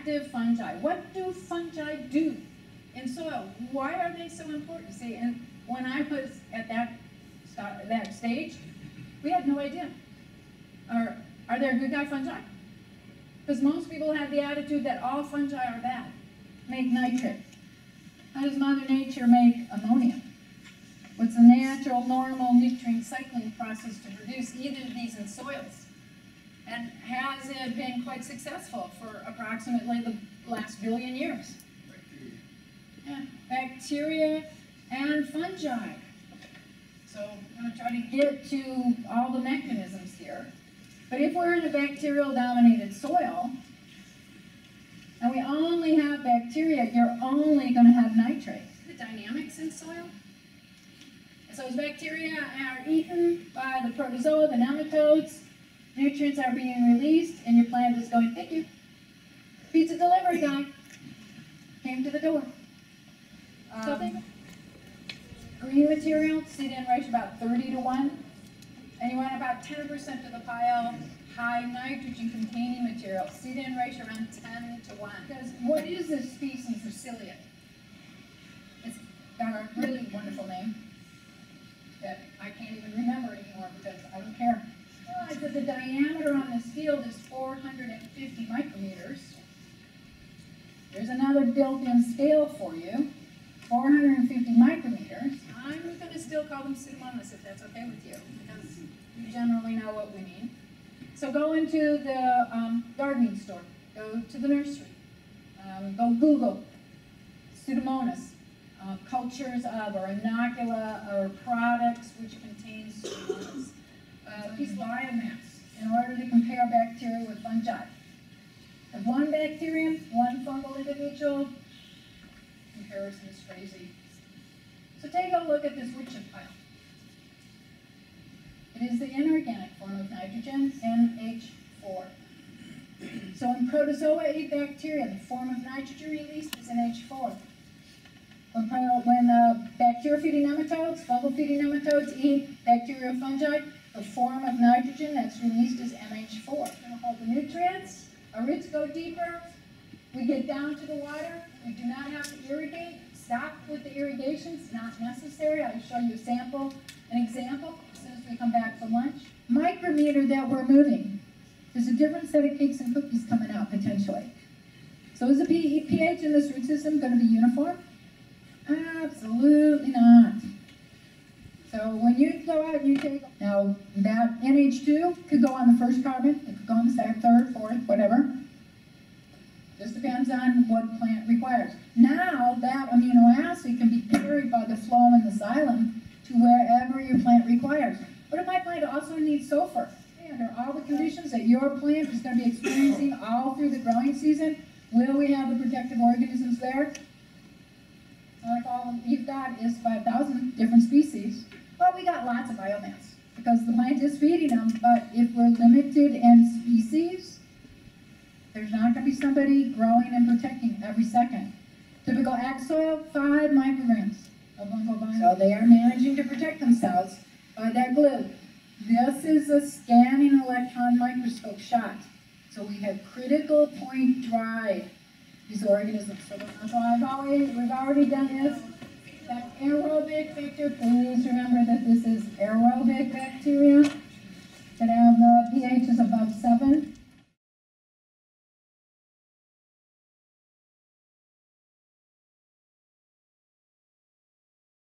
active fungi. What do fungi do in soil? Why are they so important? See, and when I was at that, sta- that stage, we had no idea. Are, are there good guy fungi? Because most people have the attitude that all fungi are bad. Make nitrate. How does Mother Nature make ammonia? What's the natural, normal nutrient cycling process to produce either of these in soils? And has it been quite successful for approximately the last billion years? Yeah, bacteria and fungi. So I'm going to try to get to all the mechanisms here. But if we're in a bacterial dominated soil, and we only have bacteria, you're only going to have nitrate. The dynamics in soil. So as bacteria are eaten by the protozoa, the nematodes, nutrients are being released, and your plant is going, thank you. Pizza delivery guy came to the door. Um, think, green material, C:N ratio about 30 to 1. And you want about 10% of the pile high nitrogen containing material, C:N ratio around 10 to 1. Because what is this species of cilia? It's got a really wonderful name that I can't even remember anymore because I don't care. Uh, the, the diameter on this field is 450 micrometers. There's another built-in scale for you, 450 micrometers. I'm going to still call them pseudomonas if that's okay with you, because you generally know what we mean. So go into the um, gardening store, go to the nursery, um, go Google pseudomonas, uh, cultures of or inocula or products which contain pseudomonas. Uh, piece of biomass in order to compare bacteria with fungi. Of one bacterium, one fungal individual, comparison is crazy. So take a look at this wood pile. It is the inorganic form of nitrogen, NH4. So in protozoa eat bacteria, the form of nitrogen released is NH4. When, when uh, bacteria-feeding nematodes, fungal-feeding nematodes eat bacteria fungi, the form of nitrogen that's released is NH4. Gonna hold the nutrients. Our roots go deeper. We get down to the water. We do not have to irrigate. Stop with the irrigation. It's not necessary. I'll show you a sample, an example as soon as we come back from lunch. Micrometer that we're moving. There's a different set of cakes and cookies coming out potentially. So is the pH in this root system going to be uniform? Absolutely not. So when you go out you take, now that NH2 could go on the first carbon, it could go on the second, third, fourth, whatever. Just depends on what plant requires. Now that amino acid can be carried by the phloem and the xylem to wherever your plant requires. But if my plant also needs sulfur, under all the conditions that your plant is going to be experiencing all through the growing season, will we have the protective organisms there? Like all you've got is 5,000 different species. Well, we got lots of biomass because the plant is feeding them, but if we're limited in species, there's not going to be somebody growing and protecting every second. Typical ag soil, five micrograms of fungal biome. So they are managing to protect themselves by that glue. This is a scanning electron microscope shot. So we have critical point drive these organisms. So that's why I've always, we've already done this. That aerobic please remember that this is aerobic bacteria that have the pH is above 7.